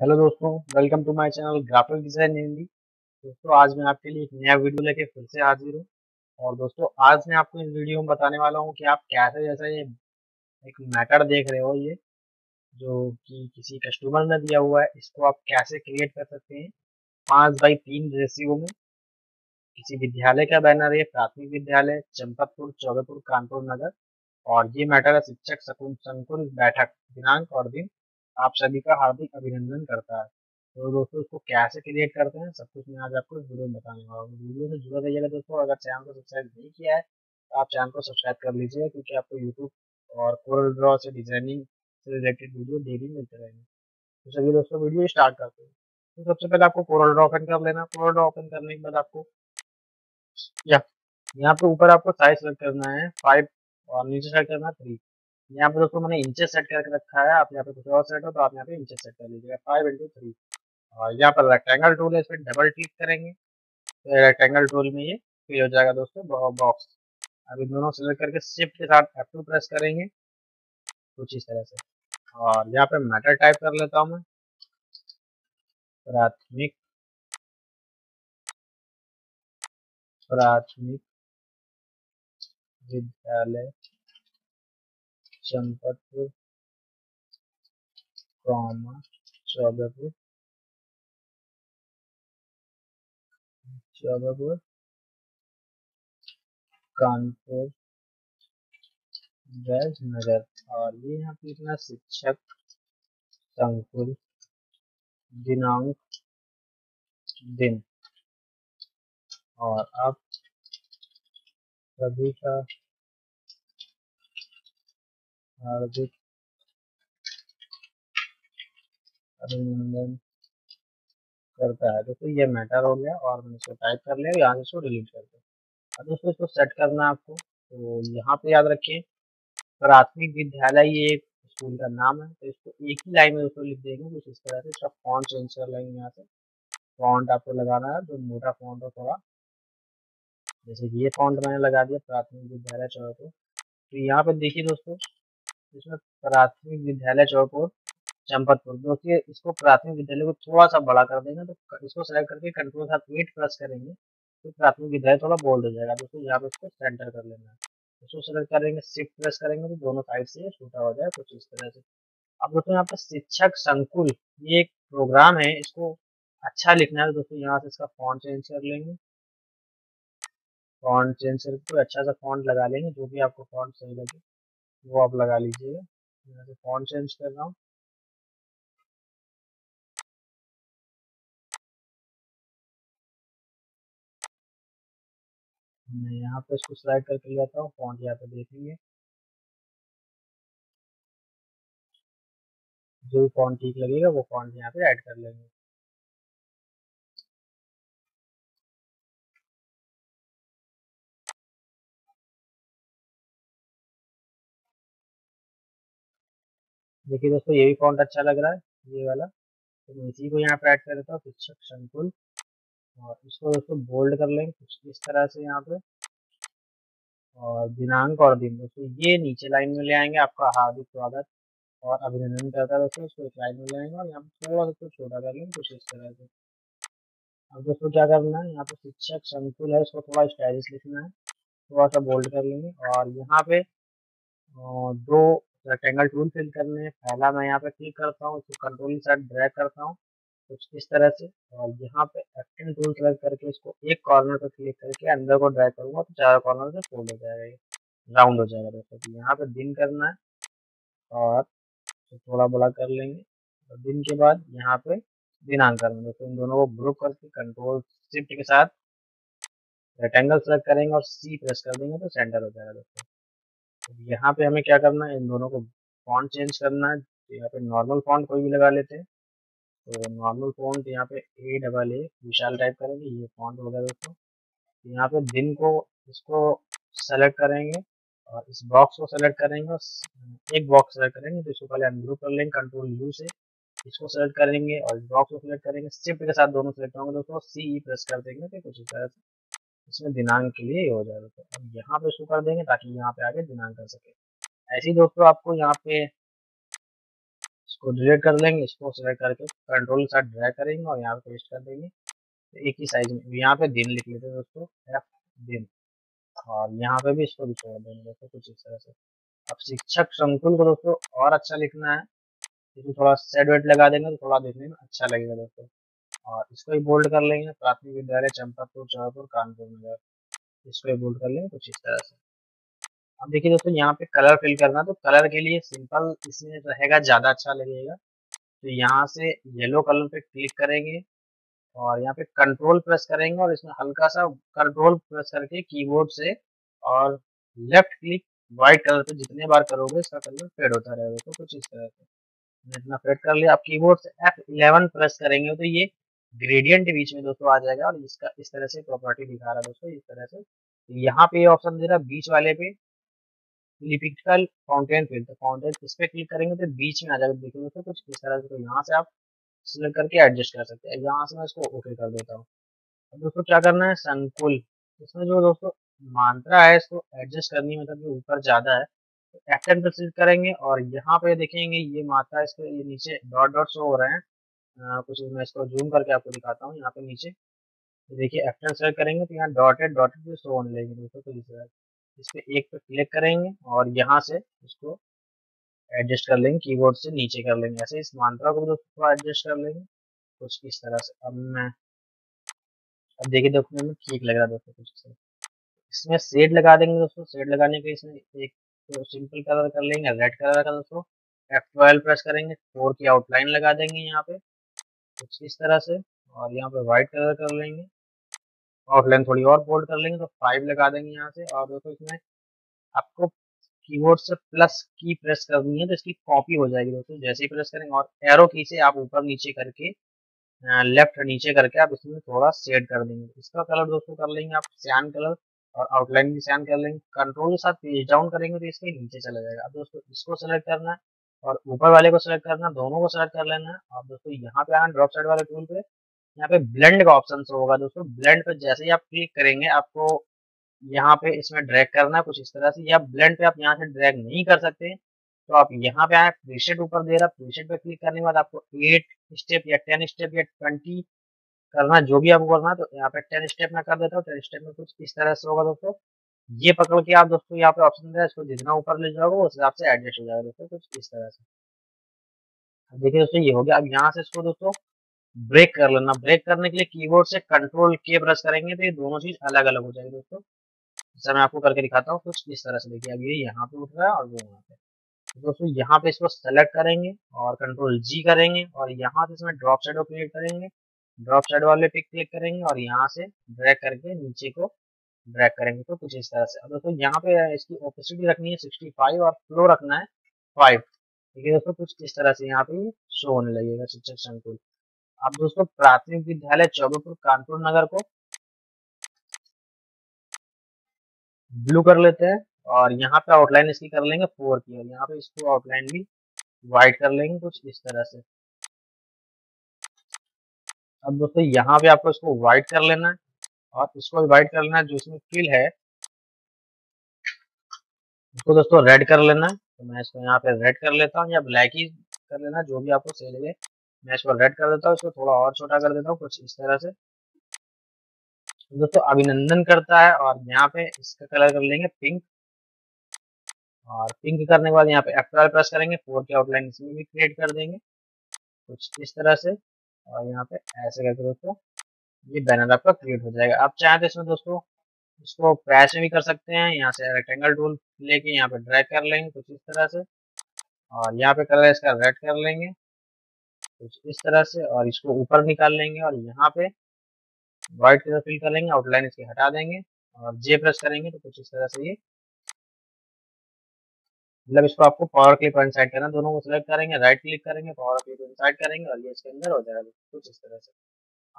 Hello दोस्तों, welcome to my channel graphic design Hindi. दोस्तों, आज मैं आपके लिए एक नया वीडियो लेके फिर से हाजिर हूँ। और दोस्तों, आज मैं आपको इस वीडियो में बताने वाला हूँ कि आप कैसे जैसा ये एक मैटर देख रहे हो ये, जो कि किसी कस्टमर ने दिया हुआ है, इसको आप कैसे क्रिएट कर सकते हैं? पाँच बाई तीन रेसियो में। किसी विद्यालय का बैनर है, प्राथमिक विद्यालय, चंपतपुर, चौबेपुर, कानपुर नगर। और ये मैटर है शिक्षक संकुल बैठक दिनांक और दिन। आप सभी का हार्दिक अभिनंदन करता है। तो दोस्तों, इसको कैसे क्रिएट करते हैं, सब कुछ मैं आज आपको इस वीडियो में बताने वाला हूँ। वीडियो से जुड़ा रहिएगा दोस्तों, अगर चैनल को सब्सक्राइब नहीं किया है तो आप चैनल को सब्सक्राइब कर लीजिए क्योंकि आपको यूट्यूब और कोरल ड्रॉ से डिज़ाइनिंग से रिलेटेड वीडियो डेली मिलते रहेंगे। तो चलिए दोस्तों, वीडियो स्टार्ट करते हैं। तो सबसे पहले आपको कोरल ड्रॉ ओपन कर लेना। कोरल ड्रॉ ओपन करने के बाद आपको यहाँ पे ऊपर आपको साइज़ सेलेक्ट करना है फाइव और नीचे सेट करना है थ्री यहाँ पे दोस्तों मैंने इंचेस सेट करके रखा है आप यहाँ पे कुछ और सेट हो तो आप यहाँ पे इंचेस सेट कर लीजिएगा। फाइव इंटू थ्री और यहाँ पर रेक्टेंगल टूल है, इस पर डबल क्लिक करेंगे। तो रेक्टेंगल टूल में ये फिल हो जाएगा दोस्तों बॉक्स अब इन दोनों सेलेक्ट करके शिफ्ट के साथ F2 प्रेस करेंगे। कुछ इस तरह से। और यहाँ पे मैटर टाइप कर लेता हूँ मैं। प्राथमिक। प्राथमिक विद्यालय। चंपतपुर कॉमा चौबेपुर चौबेपुर कानपुर। नगर। और ये यहाँ पे इतना शिक्षक, संकुल, दिनांक, दिन। और आप सभी का हार्दिक अभिनंदन करता है। दोस्तों ये मैटर हो गया और मैंने इसको टाइप कर लिया यहाँ से इसको डिलीट कर दिया। अब दोस्तों इसको सेट करना है आपको। तो यहाँ पे याद रखिए, प्राथमिक विद्यालय ये एक स्कूल का नाम है तो इसको एक ही लाइन में दोस्तों लिख देंगे, कुछ इस तरह से। इसका फॉन्ट चेंज कर लेंगे यहाँ से। फॉन्ट आपको लगाना है, जो मोटा फॉन्ट हो थोड़ा। जैसे ये फॉन्ट मैंने लगा दिया, प्राथमिक विद्यालय चौकोर तो यहाँ पे देखिए दोस्तों इसमें प्राथमिक विद्यालय चौकोर, चंपतपुर। दोस्तों इसको प्राथमिक विद्यालय को थोड़ा सा बड़ा कर देंगे तो इसको सेलेक्ट करके कंट्रोल साथ एट प्रेस करेंगे तो प्राथमिक विद्यालय थोड़ा बोल्ड हो जाएगा। दोस्तों, यहाँ पे इसको सेंटर कर लेना है। इसको सेलेक्ट करेंगे शिफ्ट प्रेस करेंगे तो दोनों साइड से छोटा हो जाए, कुछ इस तरह से। अब दोस्तों, यहाँ पे शिक्षक संकुल, ये एक प्रोग्राम है, इसको अच्छा लिखना है। दोस्तों, यहाँ से इसका फॉन्ट चेंज कर लेंगे। फॉन्ट चेंज करके अच्छा सा फॉन्ट लगा लेंगे, जो भी आपको फॉन्ट सही लगे। वो आप लगा लीजिएगा। यहाँ फॉन्ट चेंज कर रहा हूँ। मैं यहाँ पे इसको स्लाइड करके ले लेता हूँ फॉन्ट यहाँ पे देखेंगे। जो भी फॉन्ट ठीक लगेगा, वो फॉन्ट यहाँ पे ऐड कर लेंगे। देखिए दोस्तों, ये भी फॉन्ट अच्छा लग रहा है, ये वाला। तो मैं इसी को यहाँ पे ऐड कर देता हूँ शिक्षक संकुल और इसको दोस्तों बोल्ड कर लेंगे, कुछ इस तरह से यहाँ पे। और दिनांक और दिन, दोस्तों, ये नीचे लाइन में ले आएँगे, आपका हार्दिक स्वागत। और अभिनंदन करता है दोस्तों, इसको एक लाइन में ले आएँगे और यहाँ पे थोड़ा सा छोटा कर लेंगे, कुछ इस तरह से। अब दोस्तों क्या करना है, यहाँ पे शिक्षक संकुल है, इसको थोड़ा स्टाइलिश लिखना है। थोड़ा सा बोल्ड कर लेंगे और यहाँ पे दो रेक्टेंगल टूल फिल करने हैं। पहला मैं यहाँ पे क्लिक करता हूँ इसको कंट्रोल साइड ड्रैग करता हूँ, कुछ इस तरह से। और यहाँ पे एक्टिंग टूल सेलेक्ट करके इसको एक कॉर्नर पे क्लिक करके अंदर को ड्रैग करूँगा तो चारों कॉर्नर से फोल्ड हो जाएगा राउंड हो जाएगा दोस्तों तो यहाँ पे दिन करना है, और तो थोड़ा बड़ा कर लेंगे। और दिन के बाद यहाँ पे दिनांक करना दोस्तों इन दोनों को ग्रुप करके कंट्रोल शिफ्ट के साथ रेक्टेंगल सेलेक्ट करेंगे और सी प्रेस कर देंगे तो सेंटर हो जाएगा दोस्तों यहाँ पे हमें क्या करना है? इन दोनों को फॉन्ट चेंज करना है। तो यहाँ पे नॉर्मल फॉन्ट कोई भी लगा लेते हैं। तो नॉर्मल फॉन्ट यहाँ पे A double A Vishal type करेंगे। ये फॉन्ट हो गया दोस्तों। तो यहाँ पे दिन को इसको सेलेक्ट करेंगे और इस बॉक्स को सेलेक्ट करेंगे और एक बॉक्स सेलेक्ट करेंगे। तो इसको पहले अनग्रुप कर लेंगे कंट्रोल यू से। इसको सेलेक्ट करेंगे और इस बॉक्स को सेलेक्ट करेंगे। शिफ्ट के साथ दोनों सेलेक्ट होंगे दोस्तों। सी प्रेस कर देंगे तो कुछ इस तरह से। इसमें दिनांक के लिए हो जाएगा। तो यहाँ पे शो कर देंगे ताकि यहाँ पे आगे दिनांक कर सके। ऐसे दोस्तों आपको यहाँ पे इसको डिलीट कर लेंगे, इसको सेलेक्ट करके कंट्रोल के साथ ड्रैग करेंगे और यहाँ पे पेस्ट कर देंगे। तो एक ही साइज़ में। यहाँ पे दिन लिख लेते हैं दोस्तों एफ़ दिन। और यहाँ पे भी इसको भी छोड़ देंगे दोस्तों कुछ इस तरह से। अब शिक्षक संकुल को दोस्तों और अच्छा लिखना है। थोड़ा सेड वेट लगा देंगे तो थोड़ा देखने में अच्छा लगेगा दोस्तों। और इसको भी बोल्ड कर लेंगे। प्राथमिक विद्यालय चंपापुर, जयपुर, कानपुर नगर। इसको भी बोल्ड कर लेंगे, कुछ इस तरह से। अब देखिए दोस्तों, यहाँ पे कलर फिल करना तो कलर के लिए सिंपल इसमें रहेगा, ज़्यादा अच्छा लगेगा। तो यहाँ से येलो कलर पे क्लिक करेंगे और यहाँ पे कंट्रोल प्रेस करेंगे और इसमें हल्का सा कंट्रोल प्रेस करके कीबोर्ड से और लेफ़्ट क्लिक व्हाइट कलर पे जितने बार करोगे, इसका कलर फेड होता रहेगा। तो कुछ इस तरह से। इतना फेड कर लिया। आप कीबोर्ड से F11 प्रेस करेंगे तो ये ग्रेडियंट बीच में दोस्तों आ जाएगा और इसका, इस तरह से प्रॉपर्टी दिखा रहा है दोस्तों, इस तरह से। तो यहाँ पे ऑप्शन दे रहा है, बीच वाले पे लिपिकल फाउंटेन फिल तो फाउंटेन इस पे क्लिक करेंगे तो बीच में आ जाएगा। देखिए दोस्तों, कुछ इस तरह से तो यहाँ से आप सिलेक्ट करके एडजस्ट कर सकते हैं। यहाँ से मैं इसको ओके कर देता हूँ। अब दोस्तों क्या करना है? संकुल। इसमें जो दोस्तों मात्रा है, इसको एडजस्ट करनी मतलब ऊपर ज़्यादा है तो एफ़ टेन पर क्लिक करेंगे और यहाँ पे देखेंगे ये मात्रा इसके नीचे डॉट डॉट शो हो रहे हैं। कुछ मैं इसको जूम करके आपको दिखाता हूँ यहाँ पे नीचे। देखिए एफ़ सेलेक्ट करेंगे तो यहाँ डॉटेड डॉटेड भी शो होने लगेगी दोस्तों। तो इस इस पे एक पे क्लिक करेंगे और यहाँ से इसको एडजस्ट कर लेंगे कीबोर्ड से नीचे कर लेंगे। ऐसे इस मात्रा को दोस्तों थोड़ा एडजस्ट कर लेंगे। कुछ इस तरह से। अब मैं, अब देखिए देखने में ठीक लग रहा है दोस्तों कुछ इसमें शेड लगा देंगे दोस्तों। शेड लगाने के इसमें एक तो सिंपल कलर कर लेंगे रेड कलर का दोस्तों। F12 प्रेस करेंगे फोर की आउटलाइन लगा देंगे यहाँ पे। कुछ इस तरह से और यहाँ पे व्हाइट कलर कर लेंगे। आउटलाइन थोड़ी और बोल्ड कर लेंगे तो फाइव लगा देंगे यहाँ से। और दोस्तों इसमें आपको कीबोर्ड से प्लस की प्रेस करनी है तो इसकी कॉपी हो जाएगी दोस्तों। जैसे ही प्रेस करेंगे और एरो की से आप ऊपर नीचे करके लेफ़्ट नीचे करके आप इसमें थोड़ा सेट कर देंगे। इसका कलर दोस्तों कर लेंगे आप सैन कलर और आउटलाइन भी सैन कर लेंगे। कंट्रोल के साथ पेज डाउन करेंगे तो इसके नीचे चला जाएगा। अब दोस्तों इसको सेलेक्ट करना है। और ऊपर वाले को सिलेक्ट करना है दोनों को सिलेक्ट कर लेना। है और दोस्तों, यहाँ पे आना ड्रॉप साइड वाले टूल पे। यहाँ पे ब्लेंड का ऑप्शन होगा दोस्तों। ब्लेंड पे जैसे ही आप क्लिक करेंगे, आपको यहाँ पे इसमें ड्रैग करना है कुछ इस तरह से। या ब्लेंड पे आप यहाँ से ड्रैग नहीं कर सकते। तो आप यहाँ पे आए प्रीसेट ऊपर दे रहा प्रीसेट पे क्लिक करने के बाद आपको एट स्टेप या टेन स्टेप या ट्वेंटी करना, जो भी आपको करना तो यहाँ पे टेन स्टेप में कर देता हूँ। टेन स्टेप में कुछ इस तरह से होगा दोस्तों। ये पकड़ के आप दोस्तों यहाँ पे ऑप्शन है इसको जितना ऊपर ले जाओगे उस हिसाब से एडजस्ट हो जाएगा दोस्तों कुछ इस तरह से। देखिए दोस्तों ये हो गया। अब यहाँ से इसको दोस्तों ब्रेक कर लेना। ब्रेक करने के लिए कीबोर्ड से कंट्रोल के प्रेस करेंगे तो ये दोनों चीज़ अलग अलग हो जाएगी दोस्तों। जैसा मैं आपको करके दिखाता हूँ, कुछ इस तरह से देखिए। अब ये यहाँ पे उठ रहा है और वो यहाँ पे। तो दोस्तों यहाँ पे इसको सेलेक्ट करेंगे और कंट्रोल जी करेंगे और यहाँ से इसमें ड्रॉप शेडो क्रिएट करेंगे। ड्रॉप साइड वाले पे क्लिक करेंगे और यहाँ से ड्रैग करके नीचे को ड्रैग करेंगे तो कुछ इस तरह से। अब दोस्तों यहाँ पे इसकी ओपेसिटी रखनी है 65 और फ्लो रखना है फाइव ठीक है दोस्तों, कुछ इस तरह से यहाँ पे शो होने लगेगा शिक्षक संकुल। अब दोस्तों, प्राथमिक विद्यालय चौबीपुर कानपुर नगर को ब्लू कर लेते हैं और यहाँ पे आउटलाइन इसकी कर लेंगे फोर की और यहाँ पे इसको आउटलाइन भी व्हाइट कर लेंगे कुछ इस तरह से। अब दोस्तों, यहाँ पे आपको इसको व्हाइट कर लेना है। और इसको भी व्हाइट कर लेना जो इसमें फिल है इसको दोस्तों रेड कर लेना तो मैं इसको यहाँ पे रेड कर लेता हूँ या ब्लैक ही कर लेना जो भी आपको सही लगे मैं इसको रेड कर देता हूँ, इसको थोड़ा और छोटा कर देता हूँ, कुछ इस तरह से। दोस्तों अभिनंदन करता है और यहाँ पे इसका कलर कर लेंगे पिंक और पिंक करने के बाद यहाँ पे एफ़ प्रेस करेंगे फोर की आउटलाइन इसमें भी क्रिएट कर देंगे, कुछ इस तरह से। और यहाँ पे ऐसे करके दोस्तों ये बैनर आपका क्रिएट हो जाएगा। आप चाहें तो इसमें दोस्तों, इसको प्रेस भी कर सकते हैं। यहाँ से रेक्टेंगल टूल लेके यहाँ पे ड्रैग कर लेंगे कुछ इस तरह से। और यहाँ पे कलर इसका रेड कर लेंगे कुछ इस तरह से। और इसको ऊपर निकाल लेंगे और यहाँ पे व्हाइट कलर फिल कर लेंगे। आउटलाइन इसकी हटा देंगे। और जे प्रेस करेंगे तो कुछ इस तरह से ये मतलब इसको आपको पावर क्लिप इनसाइड करना दोनों को सिलेक्ट करेंगे राइट क्लिक करेंगे पावर क्लिप इनसाइड करेंगे और ये इसके अंदर हो जाएगा। कुछ इस तरह से।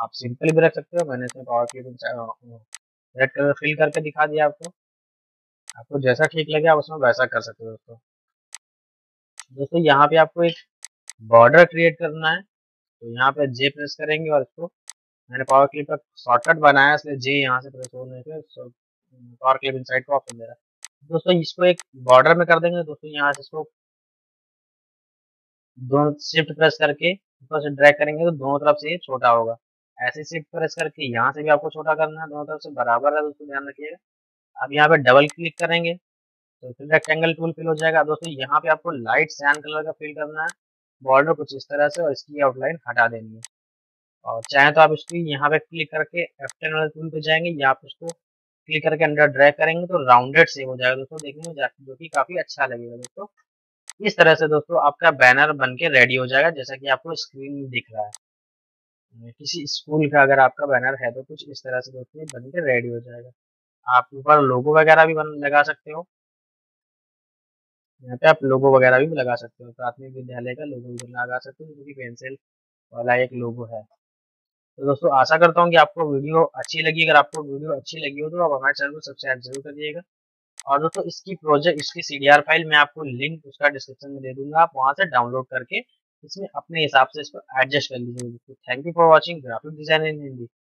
आप सिंपली भी रख सकते हो। मैंने इसमें power clip red colour fill करके दिखा दिया आपको। आपको जैसा ठीक लगे आप उसमें वैसा कर सकते हो दोस्तों। दोस्तों यहाँ पे आपको एक बॉर्डर क्रिएट करना है तो यहाँ पे जे प्रेस करेंगे और इसको मैंने पावर क्लिप का शॉर्टकट बनाया, इसलिए जे यहाँ से प्रेस होने से पावर क्लिप इनसाइड का ऑप्शन दे रहा है। दोस्तों, इसको एक बॉर्डर में कर देंगे। दोस्तों, यहाँ से इसको दोनों शिफ्ट प्रेस करके ऊपर से ड्रैग करेंगे तो दोनों तरफ़ से ये छोटा होगा। ऐसे शिफ्ट प्रेस करके यहाँ से भी आपको छोटा करना है, दोनों तरफ़ से बराबर है, दोस्तों ध्यान रखिएगा। अब यहाँ पे डबल क्लिक करेंगे तो फिर रेक्टेंगल टूल फिल हो जाएगा। दोस्तों यहाँ पे आपको लाइट सैन कलर का फिल करना है बॉर्डर कुछ इस तरह से और इसकी आउटलाइन हटा देनी है। और चाहे तो आप इसकी यहाँ पे क्लिक करके एफ़ टेन वाले टूल पे जाएँगे या आप उसको क्लिक करके अंडर ड्रैग करेंगे तो राउंडेड सेव हो जाएगा दोस्तों देखने में जो कि काफ़ी अच्छा लगेगा दोस्तों। इस तरह से दोस्तों आपका बैनर बन के रेडी हो जाएगा, जैसा कि आपको स्क्रीन में दिख रहा है। किसी स्कूल का अगर आपका बैनर है तो कुछ इस तरह से दोस्तों बन के रेडी हो जाएगा। आप ऊपर लोगो वगैरह भी लगा सकते हो। यहाँ पे आप लोगो वगैरह भी लगा सकते हो। प्राथमिक विद्यालय का लोगो भी लगा सकते हो, जो कि पेंसिल वाला एक लोगो है। तो दोस्तों, आशा करता हूँ कि आपको वीडियो अच्छी लगी। अगर आपको वीडियो अच्छी लगी हो तो आप हमारे चैनल को सब्सक्राइब ज़रूर करिएगा। और दोस्तों, इसकी प्रोजेक्ट, इसकी सीडीआर फ़ाइल मैं आपको लिंक उसका डिस्क्रिप्शन में दे दूँगा। आप वहाँ से डाउनलोड करके इसमें अपने हिसाब से इसको एडजस्ट कर लीजिए। Thank you for watching graphic design in Hindi